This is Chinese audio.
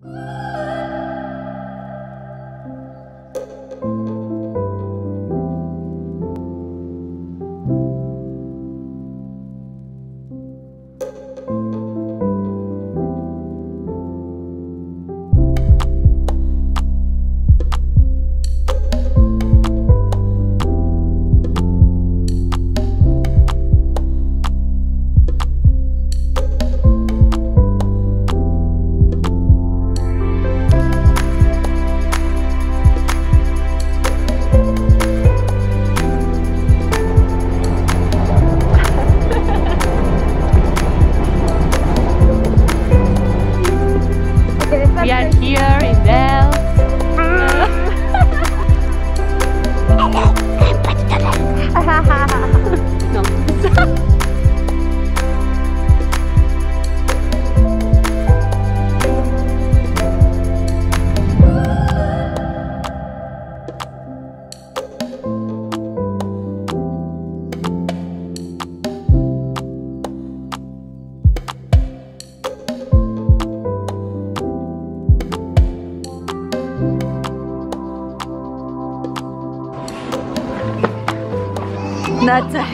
Whoa. 那在